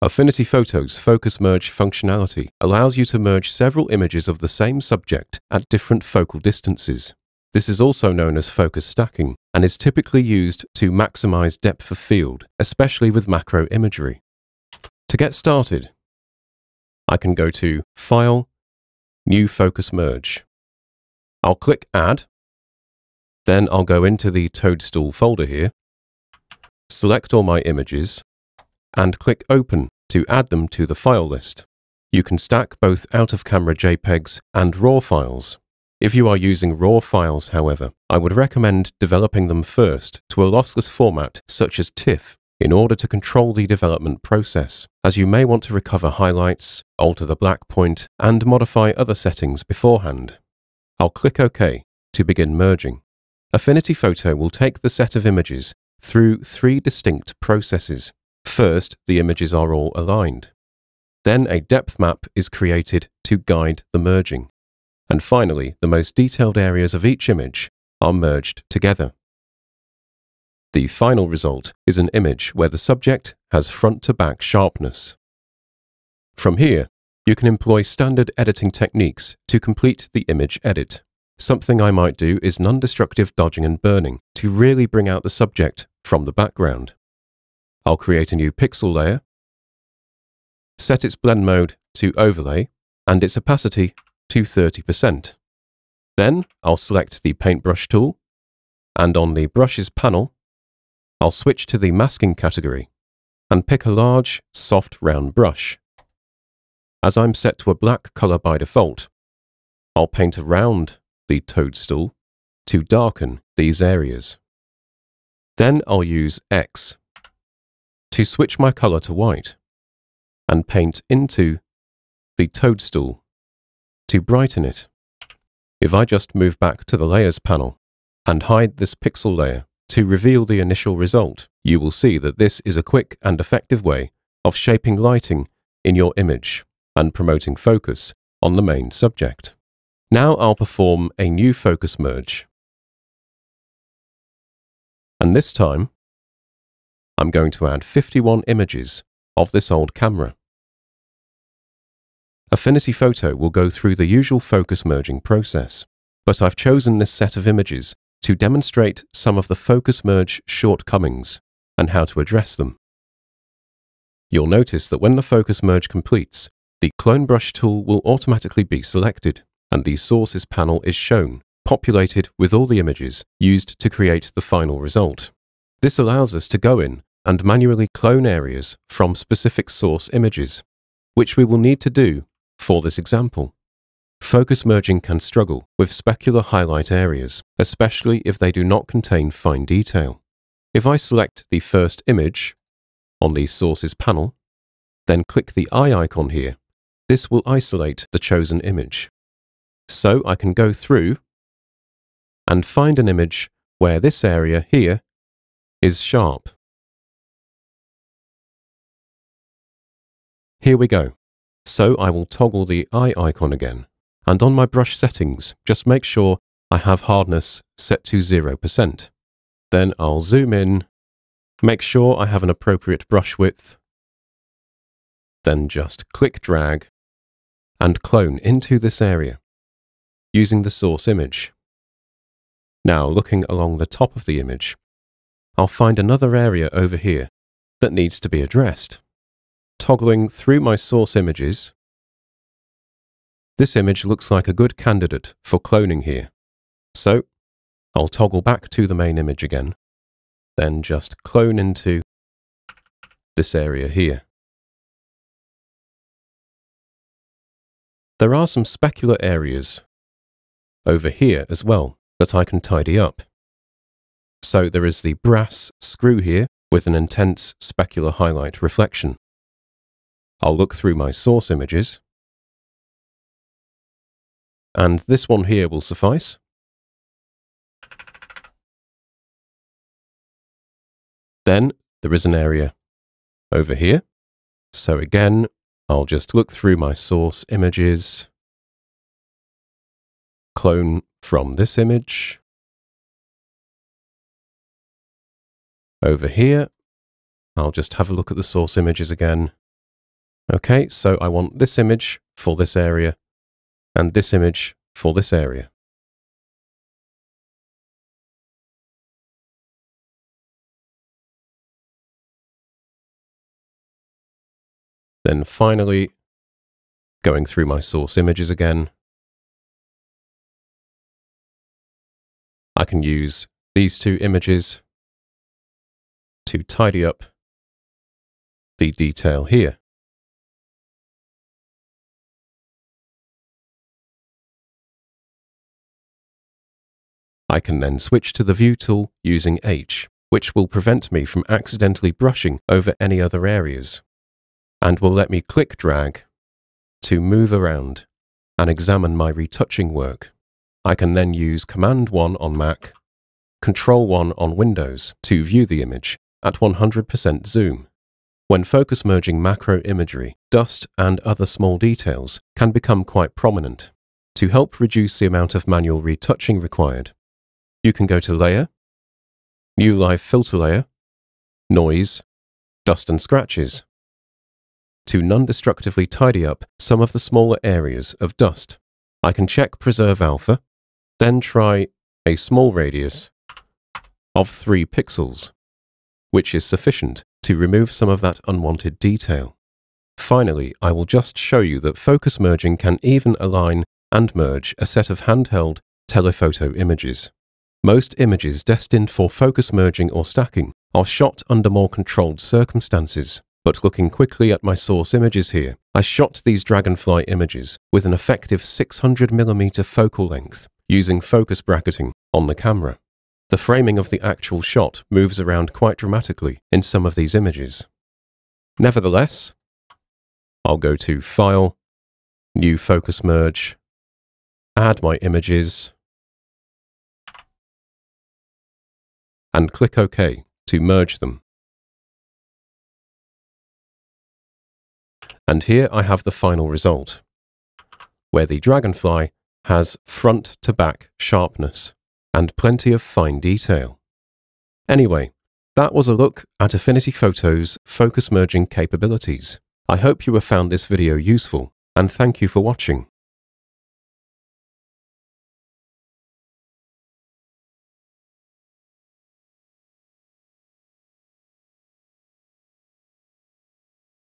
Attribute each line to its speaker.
Speaker 1: Affinity Photo's Focus Merge functionality allows you to merge several images of the same subject at different focal distances. This is also known as focus stacking and is typically used to maximize depth of field, especially with macro imagery. To get started, I can go to File, New Focus Merge. I'll click Add, then I'll go into the Toadstool folder here, select all my images, and click Open to add them to the file list. You can stack both out-of-camera JPEGs and RAW files. If you are using RAW files, however, I would recommend developing them first to a lossless format such as TIFF in order to control the development process, as you may want to recover highlights, alter the black point, and modify other settings beforehand. I'll click OK to begin merging. Affinity Photo will take the set of images through three distinct processes. First, the images are all aligned. Then a depth map is created to guide the merging. And finally, the most detailed areas of each image are merged together. The final result is an image where the subject has front-to-back sharpness. From here, you can employ standard editing techniques to complete the image edit. Something I might do is non-destructive dodging and burning to really bring out the subject from the background. I'll create a new pixel layer, set its blend mode to overlay, and its opacity to 30%. Then I'll select the paintbrush tool, and on the brushes panel, I'll switch to the masking category and pick a large, soft round brush. As I'm set to a black color by default, I'll paint around the toadstool to darken these areas. Then I'll use X to switch my color to white and paint into the toadstool to brighten it. If I just move back to the Layers panel and hide this pixel layer to reveal the initial result, you will see that this is a quick and effective way of shaping lighting in your image and promoting focus on the main subject. Now I'll perform a new focus merge. And this time, I'm going to add 51 images of this old camera. Affinity Photo will go through the usual focus merging process, but I've chosen this set of images to demonstrate some of the focus merge shortcomings and how to address them. You'll notice that when the focus merge completes, the Clone Brush tool will automatically be selected, and the Sources panel is shown, populated with all the images used to create the final result. This allows us to go in and manually clone areas from specific source images, which we will need to do for this example, focus merging can struggle with specular highlight areas, especially if they do not contain fine detail. If I select the first image on the Sources panel, then click the eye icon here, this will isolate the chosen image. So I can go through and find an image where this area here is sharp. Here we go. So I will toggle the eye icon again. And on my brush settings, just make sure I have hardness set to 0%. Then I'll zoom in, make sure I have an appropriate brush width, then just click drag and clone into this area using the source image. Now looking along the top of the image, I'll find another area over here that needs to be addressed toggling through my source images, this image looks like a good candidate for cloning here. So I'll toggle back to the main image again, then just clone into this area here. There are some specular areas over here as well that I can tidy up. So there is the brass screw here with an intense specular highlight reflection. I'll look through my source images. And this one here will suffice. Then there is an area over here. So again, I'll just look through my source images, clone from this image. Over here, I'll just have a look at the source images again Okay, so I want this image for this area and this image for this area. Then finally, going through my source images again, I can use these two images to tidy up the detail here. I can then switch to the View tool using H, which will prevent me from accidentally brushing over any other areas, and will let me click drag to move around and examine my retouching work. I can then use Command 1 on Mac, Control 1 on Windows to view the image at 100% zoom. When focus merging macro imagery, dust and other small details can become quite prominent. To help reduce the amount of manual retouching required, you can go to Layer, New Live Filter Layer, Noise, Dust and Scratches, to non-destructively tidy up some of the smaller areas of dust. I can check Preserve Alpha, then try a small radius of 3 pixels, which is sufficient to remove some of that unwanted detail. Finally, I will just show you that focus merging can even align and merge a set of handheld telephoto images. Most images destined for focus merging or stacking are shot under more controlled circumstances, but looking quickly at my source images here, I shot these dragonfly images with an effective 600mm focal length using focus bracketing on the camera. The framing of the actual shot moves around quite dramatically in some of these images. Nevertheless, I'll go to File, New Focus Merge, add my images, and click OK to merge them. And here I have the final result, where the dragonfly has front to back sharpness and plenty of fine detail. Anyway, that was a look at Affinity Photo's focus merging capabilities. I hope you have found this video useful, and thank you for watching.